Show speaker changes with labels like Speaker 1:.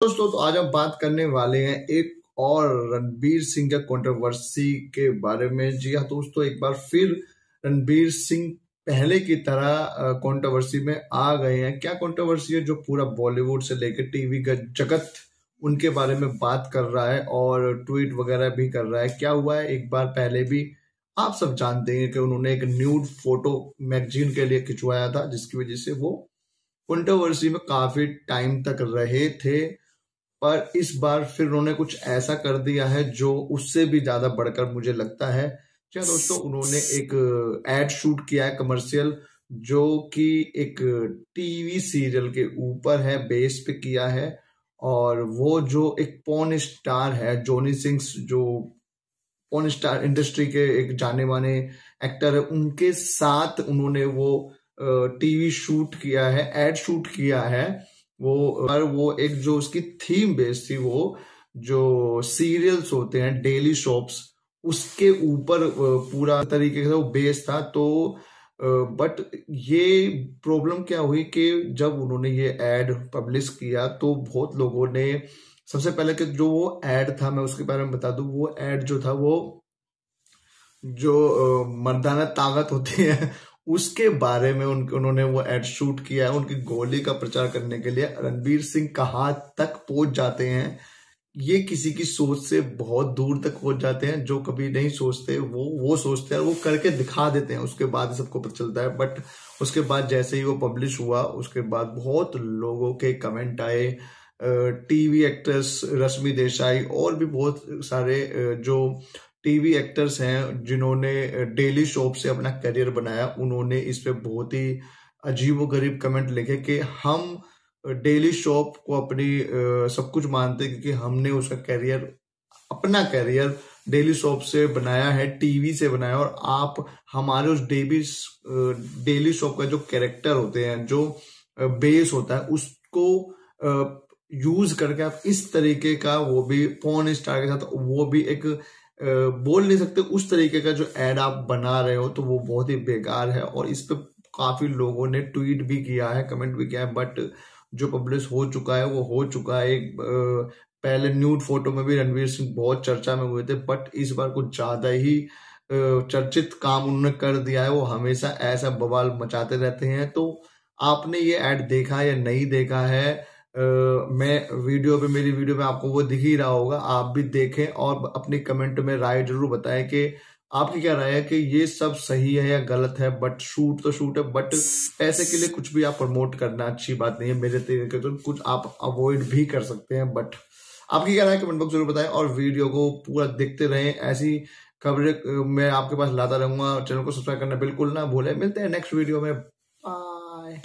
Speaker 1: दोस्तों तो आज हम बात करने वाले हैं एक और रणबीर सिंह के कंट्रोवर्सी के बारे में। जी हाँ दोस्तों, एक बार फिर रणबीर सिंह पहले की तरह कंट्रोवर्सी में आ गए हैं। क्या कंट्रोवर्सी है जो पूरा बॉलीवुड से लेकर टीवी का जगत उनके बारे में बात कर रहा है और ट्वीट वगैरह भी कर रहा है? क्या हुआ है? एक बार पहले भी आप सब जानते हैं कि उन्होंने एक न्यूड फ़ोटो मैगजीन के लिए खिंचवाया था, जिसकी वजह से वो कंट्रोवर्सी में काफ़ी टाइम तक रहे थे। पर इस बार फिर उन्होंने कुछ ऐसा कर दिया है जो उससे भी ज़्यादा बढ़कर मुझे लगता है। क्या दोस्तों, उन्होंने एक एड शूट किया है कमर्शियल जो कि एक टीवी सीरियल के ऊपर है बेस पे किया है। और वो जो एक पॉन स्टार है जोनी सिंह जो पॉन स्टार इंडस्ट्री के एक जाने माने एक्टर है, उनके साथ उन्होंने वो टीवी शूट किया है एड शूट किया है। वो, पर वो एक जो उसकी थीम बेस थी वो, जो सीरियल्स होते हैं डेली शॉप्स उसके ऊपर पूरा तरीके से वो बेस था तो बट ये प्रॉब्लम क्या हुई कि जब उन्होंने ये एड पब्लिश किया तो बहुत लोगों ने, सबसे पहले कि जो वो एड था, मैं उसके बारे में बता दूँ, वो एड जो था वो, जो मर्दाना ताकत होती है उसके बारे में उन, उन्होंने वो एड शूट किया है उनकी गोली का प्रचार करने के लिए। रणबीर सिंह कहाँ तक पहुँच जाते हैं? ये किसी की सोच से बहुत दूर तक पहुँच जाते हैं। जो कभी नहीं सोचते वो वो सोचते हैं वो करके दिखा देते हैं। उसके बाद सबको पता चलता है। बट उसके बाद जैसे ही वो पब्लिश हुआ उसके बाद बहुत लोगों के कमेंट आए। टीवी एक्ट्रेस रश्मि देसाई और भी बहुत सारे जो टीवी एक्टर्स हैं जिन्होंने डेली शोप से अपना करियर बनाया। उन्होंने इस पे बहुत ही अजीब गरीब कमेंट लिखे कि हम डेली शॉप को अपनी सब कुछ मानते हैं क्योंकि हमने उसका करियर, अपना करियर डेली शॉप से बनाया है, टीवी से बनाया और आप, हमारे उस डेली डेली शॉप का जो कैरेक्टर होते हैं, जो बेस होता है, उसको यूज़ करके आप इस तरीके का वो भी फ़ोन स्टार के साथ वो भी एक बोल नहीं सकते उस तरीके का जो एड आप बना रहे हो तो वो बहुत ही बेकार है और इस पर काफ़ी लोगों ने ट्वीट भी किया है कमेंट भी किया है बट जो पब्लिश हो चुका है, वो हो चुका है एक पहले न्यूड फ़ोटो में भी रणवीर सिंह बहुत चर्चा में हुए थे बट इस बार कुछ ज़्यादा ही चर्चित काम उन्होंने कर दिया है, वो हमेशा ऐसा बवाल मचाते रहते हैं। तो आपने ये एड देखा या नहीं देखा है? मैं वीडियो पे, मेरी वीडियो में आपको वो दिख ही रहा होगा। आप भी देखें और अपनी कमेंट में राय ज़रूर बताएँ कि आपकी क्या राय है कि ये सब सही है या गलत है बट शूट तो शूट है बट पैसे के लिए कुछ भी आप प्रमोट करना अच्छी बात नहीं है मेरे तरीके तो कुछ आप अवॉइड भी कर सकते हैं बट आपकी क्या राय कमेंट बॉक्स ज़रूर बताएँ और वीडियो को पूरा देखते रहें। ऐसी खबरें मैं आपके पास लाता रहूँगा, चैनल को सब्सक्राइब करना बिल्कुल ना भूलें। मिलते हैं नेक्स्ट वीडियो में। बाय